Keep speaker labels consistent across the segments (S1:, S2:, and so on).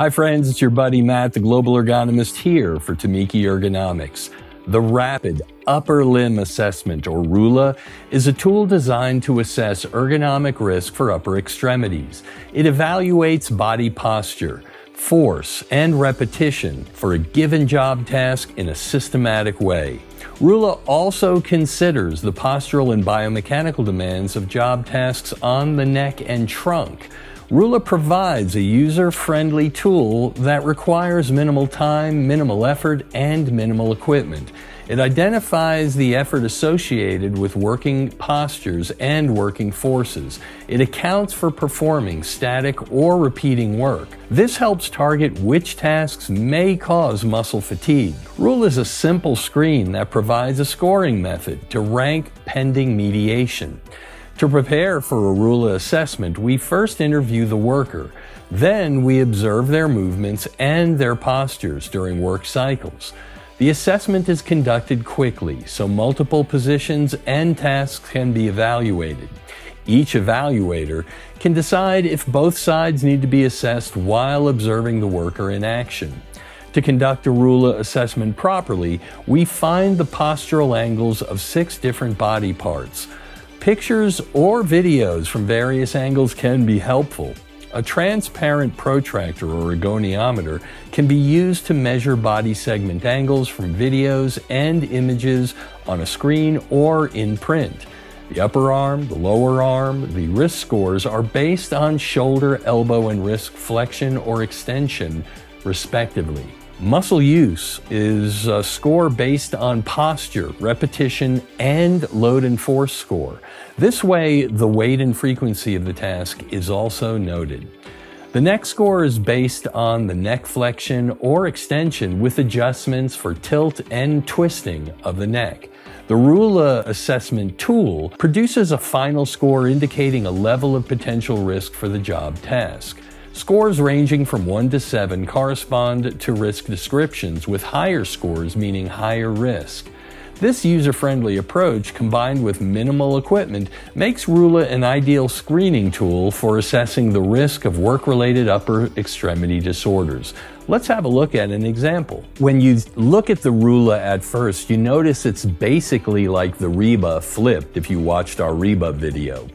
S1: Hi, friends, it's your buddy Matt, the global ergonomist, here for TuMeke Ergonomics. The Rapid Upper Limb Assessment, or RULA, is a tool designed to assess ergonomic risk for upper extremities. It evaluates body posture, force, and repetition for a given job task in a systematic way. RULA also considers the postural and biomechanical demands of job tasks on the neck and trunk. Rula provides a user-friendly tool that requires minimal time, minimal effort, and minimal equipment. It identifies the effort associated with working postures and working forces. It accounts for performing static or repeating work. This helps target which tasks may cause muscle fatigue. RULA is a simple screen that provides a scoring method to rank pending mediation. To prepare for a RULA assessment, we first interview the worker. Then we observe their movements and their postures during work cycles. The assessment is conducted quickly, so multiple positions and tasks can be evaluated. Each evaluator can decide if both sides need to be assessed while observing the worker in action. To conduct a RULA assessment properly, we find the postural angles of six different body parts. Pictures or videos from various angles can be helpful. A transparent protractor or goniometer can be used to measure body segment angles from videos and images on a screen or in print. The upper arm, the lower arm, the wrist scores are based on shoulder, elbow, and wrist flexion or extension, respectively. Muscle use is a score based on posture, repetition, and load and force score. This way, the weight and frequency of the task is also noted. The neck score is based on the neck flexion or extension with adjustments for tilt and twisting of the neck. The RULA assessment tool produces a final score indicating a level of potential risk for the job task. Scores ranging from 1 to 7 correspond to risk descriptions, with higher scores meaning higher risk. This user-friendly approach, combined with minimal equipment, makes Rula an ideal screening tool for assessing the risk of work-related upper extremity disorders. Let's have a look at an example. When you look at the Rula at first, you notice it's basically like the Reba flipped if you watched our Reba video.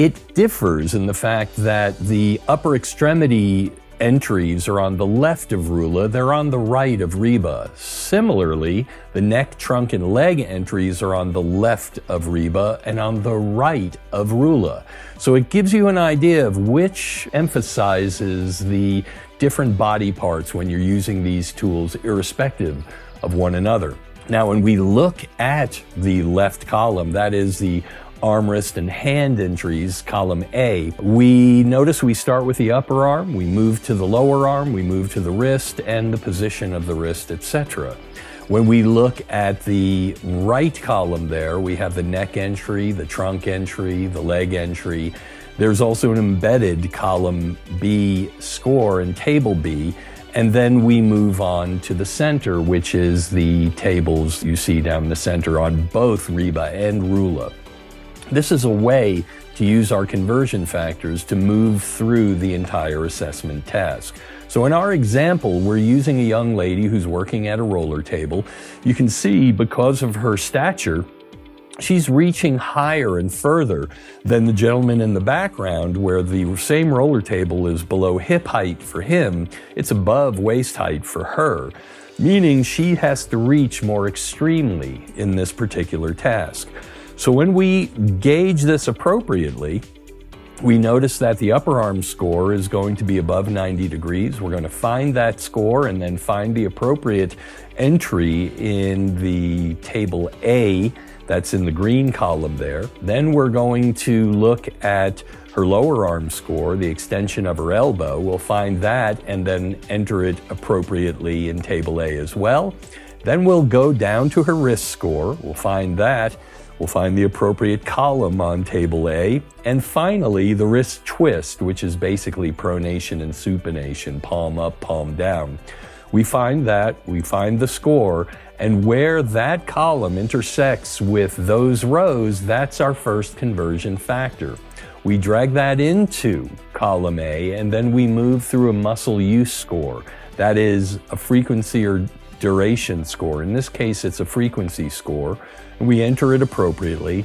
S1: It differs in the fact that the upper extremity entries are on the left of Rula, they're on the right of Reba. Similarly, the neck, trunk, and leg entries are on the left of Reba and on the right of Rula. So it gives you an idea of which emphasizes the different body parts when you're using these tools, irrespective of one another. Now, when we look at the left column, that is the arm, wrist, and hand entries, column A, we notice we start with the upper arm, we move to the lower arm, we move to the wrist and the position of the wrist, etc. When we look at the right column there, we have the neck entry, the trunk entry, the leg entry. There's also an embedded column B score in table B. And then we move on to the center, which is the tables you see down the center on both REBA and RULA. This is a way to use our conversion factors to move through the entire assessment task. So in our example, we're using a young lady who's working at a roller table. You can see because of her stature, she's reaching higher and further than the gentleman in the background where the same roller table is below hip height for him. It's above waist height for her, meaning she has to reach more extremely in this particular task. So when we gauge this appropriately, we notice that the upper arm score is going to be above 90 degrees. We're going to find that score and then find the appropriate entry in the table A that's in the green column there. Then we're going to look at her lower arm score, the extension of her elbow. We'll find that and then enter it appropriately in table A as well. Then we'll go down to her wrist score. We'll find that We'll find the appropriate column on table A. And finally, the wrist twist, which is basically pronation and supination, palm up, palm down. We find that, we find the score, and where that column intersects with those rows, that's our first conversion factor. We drag that into column A, and then we move through a muscle use score. That is a frequency or duration score. In this case, it's a frequency score. We enter it appropriately.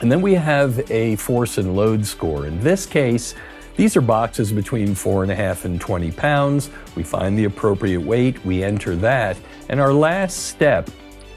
S1: And then we have a force and load score. In this case, these are boxes between four and a half and 20 pounds. We find the appropriate weight, we enter that. And our last step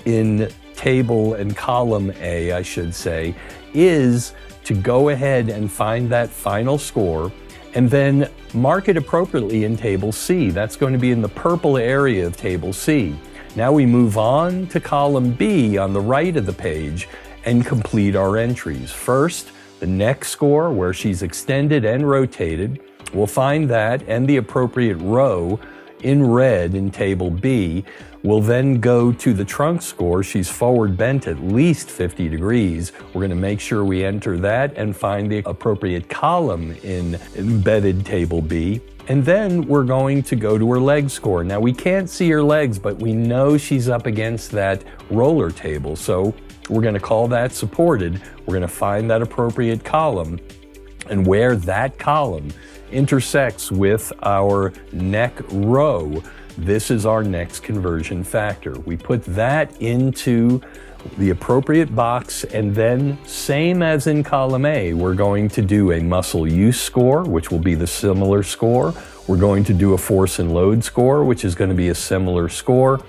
S1: in table and column A, I should say, is to go ahead and find that final score and then mark it appropriately in table C. That's going to be in the purple area of table C. Now we move on to column B on the right of the page and complete our entries. First, the neck score where she's extended and rotated. We'll find that and the appropriate row in red in table B. We'll then go to the trunk score. She's forward bent at least 50 degrees. We're going to make sure we enter that and find the appropriate column in embedded table B. And then we're going to go to her leg score. Now we can't see her legs, but we know she's up against that roller table. So we're going to call that supported. We're going to find that appropriate column and where that column intersects with our neck row, this is our next conversion factor. We put that into the appropriate box and then same as in column A, we're going to do a muscle use score, which will be the similar score. We're going to do a force and load score, which is going to be a similar score.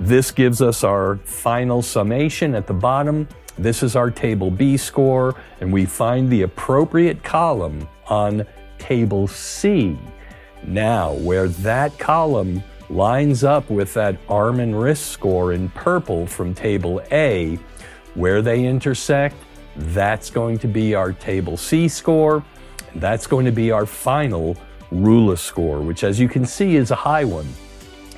S1: This gives us our final summation at the bottom. This is our table B score, and we find the appropriate column on table C. Now, where that column lines up with that arm and wrist score in purple from table A, where they intersect, that's going to be our table C score. That's going to be our final RULA score, which as you can see is a high one.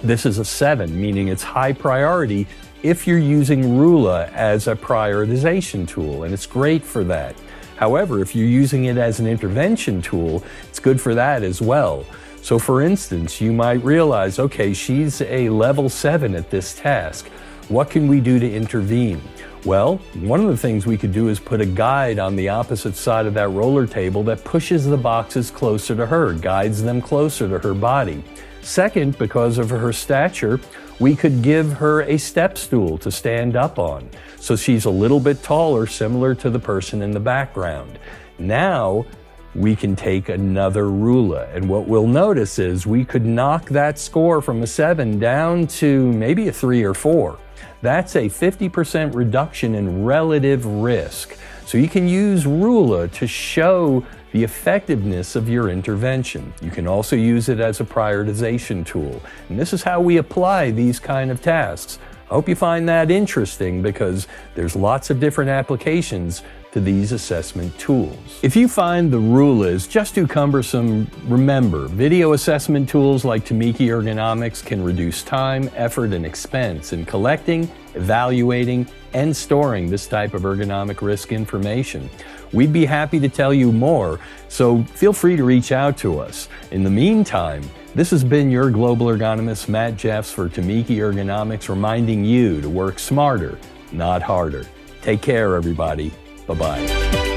S1: This is a seven, meaning it's high priority if you're using RULA as a prioritization tool, and it's great for that. However, if you're using it as an intervention tool, it's good for that as well. So for instance, you might realize, okay, she's a level seven at this task. What can we do to intervene? Well, one of the things we could do is put a guide on the opposite side of that roller table that pushes the boxes closer to her, guides them closer to her body. Second, because of her stature, we could give her a step stool to stand up on. So she's a little bit taller, similar to the person in the background. Now, we can take another RULA. And what we'll notice is we could knock that score from a seven down to maybe a three or four. That's a 50% reduction in relative risk. So you can use RULA to show the effectiveness of your intervention. You can also use it as a prioritization tool. And this is how we apply these kind of tasks. I hope you find that interesting because there's lots of different applications to these assessment tools. If you find the RULA is just too cumbersome, remember, video assessment tools like TuMeke Ergonomics can reduce time, effort, and expense in collecting, evaluating, and storing this type of ergonomic risk information. We'd be happy to tell you more, so feel free to reach out to us. In the meantime, this has been your global ergonomist, Matt Jeffs for TuMeke Ergonomics, reminding you to work smarter, not harder. Take care, everybody. Bye bye.